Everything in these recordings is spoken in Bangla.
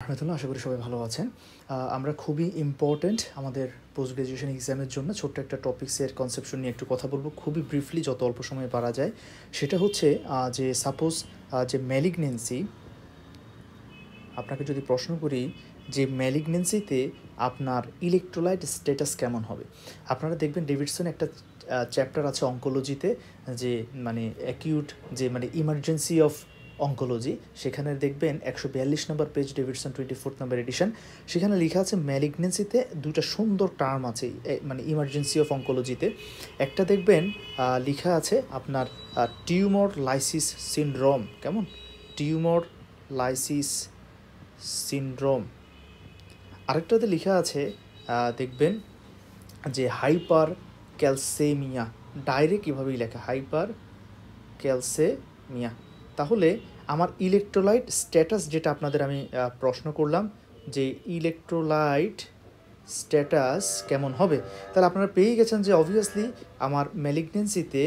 রহমতুল্লাহ আশা করি সবাই ভালো আছেন। আমরা খুবই ইম্পর্ট্যান্ট আমাদের পোস্ট গ্রাজুয়েশন এক্সামের জন্য ছোট্ট একটা টপিক্সের কনসেপশন নিয়ে একটু কথা বলব। খুবই ব্রিফলি যত অল্প সময়ে পারা যায়। সেটা হচ্ছে যে সাপোজ যে ম্যালিগনেন্সি আপনাকে যদি প্রশ্ন করি যে ম্যালিগনেন্সিতে আপনার ইলেকট্রোলাইট স্ট্যাটাস কেমন হবে? আপনারা দেখবেন ডেভিডসন একটা চ্যাপ্টার আছে অঙ্কোলজিতে যে মানে অ্যাকিউট যে মানে ইমার্জেন্সি অফ অঙ্কোলজি, সেখানে দেখবেন একশো বিয়াল্লিশ number page Davidson twenty fourth number edition সেখানে লেখা আছে ম্যালিগনেন্সিতে দুটা সুন্দর টার্ম আছে মানে ইমার্জেন্সি অফ অঙ্কোলজিতে একটা দেখবেন লেখা আছে আপনার টিউমর লাইসিস সিনড্রোম কেমন? টিউমর লাইসিস সিনড্রোম আরেকটাতে লেখা আছে দেখবেন যে হাইপার ক্যালসেমিয়া ডাইরেক্ট এভাবেই লেখা হাইপার ক্যালসেমিয়া তাহলে আমার ইলেকট্রোলাইট স্ট্যাটাস যেটা আপনাদের আমি প্রশ্ন করলাম, যে ইলেকট্রোলাইট স্ট্যাটাস কেমন হবে? তাহলে আপনারা পেয়ে গেছেন যে অবভিয়াসলি আমার ম্যালিগনেন্সিতে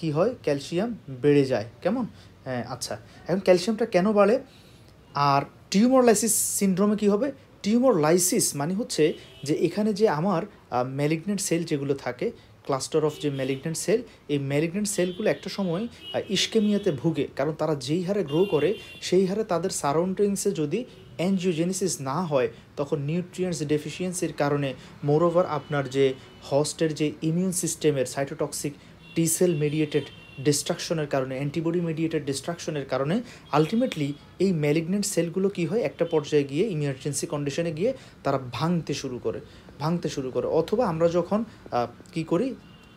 কি হয়? ক্যালসিয়াম বেড়ে যায়। কেমন? হ্যাঁ আচ্ছা। এখন ক্যালসিয়ামটা কেন বাড়ে? আর টিউমর লাইসিস সিনড্রোমে কী হবে? টিউমর লাইসিস মানে হচ্ছে যে এখানে যে আমার ম্যালিগনেন্ট সেল যেগুলো থাকে ক্লাস্টার অফ যে ম্যালিগনেন্ট সেল এই ম্যালিগনেন্ট সেলগুলো একটা সময় ইস্কেমিয়াতে ভুগে। কারণ তারা যেই হারে গ্রো করে, সেই হারে তাদের সারাউন্ডিংসে যদি অ্যানজিওজেনিসিস না হয়, তখন নিউট্রিয়েন্টস ডেফিসিয়েন্সির কারণে মোরওভার আপনার যে হস্টের যে ইমিউন সিস্টেমের সাইটোটক্সিক টি সেল মেডিয়েটেড ডিস্ট্রাকশনের কারণে অ্যান্টিবডি মেডিয়েটেড ডিস্ট্রাকশনের কারণে আলটিমেটলি এই ম্যালিগনেন্ট সেলগুলো কী হয়? একটা পর্যায়ে গিয়ে ইমার্জেন্সি কন্ডিশনে গিয়ে তারা ভাঙতে শুরু করে। ভাঙতে শুরু করে। অথবা আমরা যখন কি করি?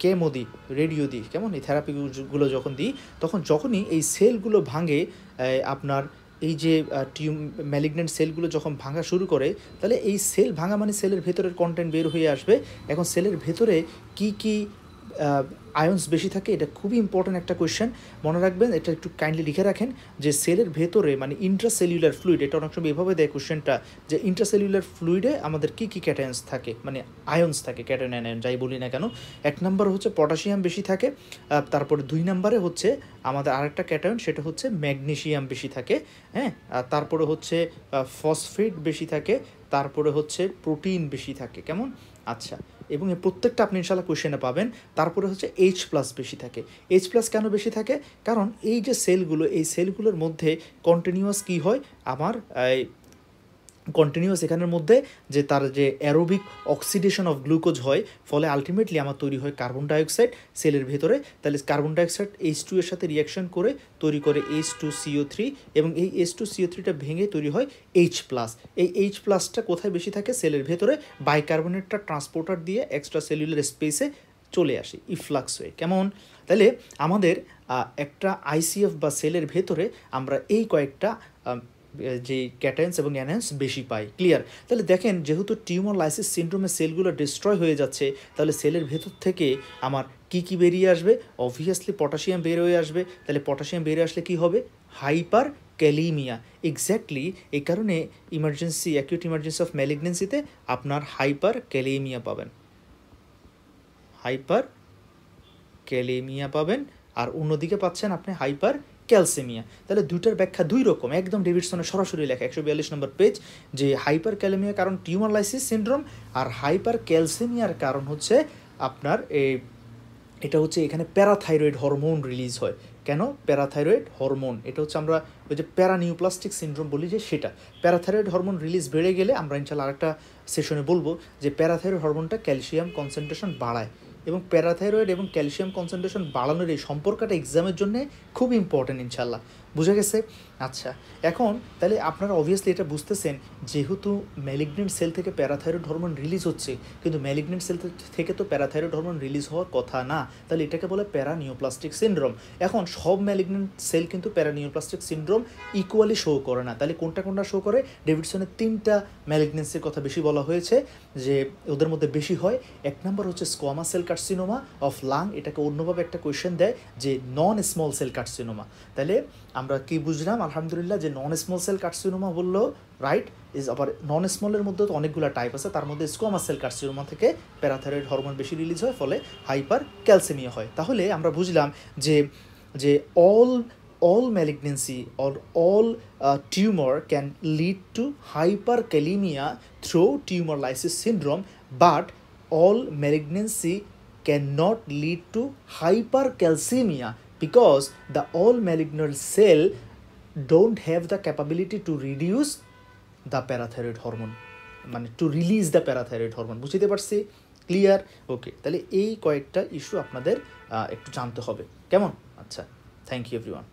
কেমো দিই, রেডিও দিই, কেমন? এই থেরাপিগুলো যখন দিই, তখন যখনই এই সেলগুলো ভাঙে আপনার এই যে টিউম ম্যালিগনেন্ট সেলগুলো যখন ভাঙা শুরু করে, তাহলে এই সেল ভাঙা মানে সেলের ভেতরের কন্টেন্ট বের হয়ে আসবে। এখন সেলের ভেতরে কি কি আয়ন্স বেশি থাকে, এটা খুবই ইম্পর্ট্যান্ট একটা কোয়েশ্চেন মনে রাখবেন, এটা একটু কাইন্ডলি লিখে রাখেন যে সেলের ভেতরে মানে ইন্ট্রাসেলুলার ফ্লুইড এটা অনেক সময় এভাবে দেয় কোয়েশ্চেনটা যে ইন্ট্রাসেলুলার ফ্লুইডে আমাদের কী কী ক্যাটায়ন্স থাকে মানে আয়ন্স থাকে ক্যাটায়ন অ্যানায়ন যাই বলি না কেন। এক নম্বর হচ্ছে পটাশিয়াম বেশি থাকে তারপরে দুই নম্বরে হচ্ছে আমাদের আরেকটা ক্যাটায়ন সেটা হচ্ছে ম্যাগনেশিয়াম বেশি থাকে হ্যাঁ? তারপরে হচ্ছে ফসফেট বেশি থাকে, তারপরে হচ্ছে প্রোটিন বেশি থাকে, কেমন? আচ্ছা এবং এই প্রত্যেকটা আপনি ইনশাল্লাহ কোয়েশনে পাবেন। তারপরে হচ্ছে এইচ প্লাস বেশি থাকে। এইচ প্লাস কেন বেশি থাকে? কারণ এই যে সেলগুলো এই সেলগুলোর মধ্যে কন্টিনিউয়াস কি হয়? আমার কন্টিনিউয়াস এখানের মধ্যে যে তার যে অ্যারোবিক অক্সিডেশন অফ গ্লুকোজ হয়, ফলে আলটিমেটলি আমার তৈরি হয় কার্বন ডাইঅক্সাইড সেলের ভেতরে। তাহলে কার্বন ডাইঅক্সাইড এইচ টু এর সাথে রিয়াকশন করে তৈরি করে এইচ টু সিও থ্রি এবং এই এইচ টু সিও থ্রিটা ভেঙে তৈরি হয় এইচ প্লাস এই এইচ প্লাসটা কোথায় বেশি থাকে? সেলের ভেতরে। বাইকার্বনেটটা ট্রান্সপোর্টার দিয়ে এক্সট্রা সেলুলার স্পেসে চলে আসে ইফ্লাক্স হয়ে। কেমন? তাহলে আমাদের একটা আইসিএফ বা সেলের ভেতরে আমরা এই কয়েকটা যে ক্যাটায়ন্স এবং অ্যানায়ন্স বেশি পাই ক্লিয়ার তাহলে দেখেন, যেহেতু টিউমার লাইসিস সিন্ড্রোমে সেলগুলো ডিস্ট্রয় হয়ে যাচ্ছে, তাহলে সেলের ভেতর থেকে আমার কি কি বেরিয়ে আসবে? অবভিয়াসলি পটাশিয়াম বের হয়ে আসবে। তাহলে পটাশিয়াম বেরিয়ে আসলে কি হবে? হাইপার ক্যালিমিয়া এক্স্যাক্টলি এই কারণে ইমার্জেন্সি অ্যাকিউট ইমার্জেন্সি অফ ম্যালিগনেন্সিতে আপনার হাইপার ক্যালিমিয়া পাবেন। হাইপার ক্যালিমিয়া পাবেন। আর অন্যদিকে পাচ্ছেন আপনি হাইপার ক্যালসেমিয়া। তাহলে দুটার ব্যাখ্যা দুই রকম। একদম ডেভিডসনের সরাসরি লেখা, একশো বিয়াল্লিশ নম্বর পেজ, যে হাইপার ক্যালেমিয়া কারণ টিউমার লাইসিস সিন্ড্রোম, আর হাইপার ক্যালসেমিয়ার কারণ হচ্ছে আপনার এই এটা হচ্ছে এখানে প্যারাথাইরয়েড হরমোন রিলিজ হয়। কেন? Parathyroid hormone. এটা হচ্ছে আমরা ওই যে প্যারানিউপ্লাস্টিক সিন্ড্রোম বলি যে সেটা। প্যারাথাইরয়েড হরমোন রিলিজ বেড়ে গেলে আমরা ইনশাল্লাহ আরেকটা সেশনে বলব যে প্যারাথাইরয়েড হরমোনটা ক্যালসিয়াম কনসেন্ট্রেশন বাড়ায়। এবং প্যারাথাইরয়েড এবং ক্যালসিয়াম কনসেন্ট্রেশন বাড়ানোর এই সম্পর্কটা এক্সামের জন্য খুব ইম্পর্টেন্ট ইনশাল্লাহ বুঝে গেছে? আচ্ছা এখন তাহলে আপনারা অবভিয়াসলি এটা বুঝতেছেন, যেহেতু ম্যালিগনেন্ট সেল থেকে প্যারাথাইরয়েড হরমোন রিলিজ হচ্ছে, কিন্তু ম্যালিগনেন্ট সেল থেকে তো প্যারাথাইরয়েড হরমোন রিলিজ হওয়ার কথা না, তাহলে এটাকে বলে প্যারানিওপ্লাস্টিক সিন্ড্রোম এখন সব ম্যালিগনেন্ট সেল কিন্তু প্যারানিওপ্লাস্টিক সিন্ড্রোম ইকুয়ালি শো করে না। তাহলে কোনটা কোনটা শো করে? ডেভিডসনের তিনটা ম্যালিগনেন্সির কথা বেশি বলা হয়েছে, যে ওদের মধ্যে বেশি হয়। এক নম্বর হচ্ছে squamous cell carcinoma of lung এটাকে অন্যভাবে একটা কোয়েশ্চেন দেয়, যে নন স্মল সেল কার্সিনোমা তাহলে আমরা কি বুঝলাম? আলহামদুলিল্লাহ যে নন স্মল সেল কার্সিনোমা বলল রাইট ইজ আবার নন স্মলের মধ্যে তো অনেকগুলো টাইপ আছে, তার মধ্যে স্কোয়ামা সেল কার্সিনোমা থেকে প্যারাথাইরয়েড হরমোন বেশি রিলিজ হয়, ফলে হাইপার ক্যালসেমিয়া হয়। তাহলে আমরা বুঝলাম যে যে all all all or can lead to hyper kalemia through hyperkalemia through tumor but all but can not lead to hyper hypercalcemia because the all malignant cell don't have the capability to reduce the parathyroid hormone মানে to release the parathyroid hormone বুঝতে পারছি ক্লিয়ার ওকে তাহলে এই কয়েকটা ইস্যু আপনাদের একটু জানতে হবে কেমন আচ্ছা থ্যাংক ইউ এভরিওয়ান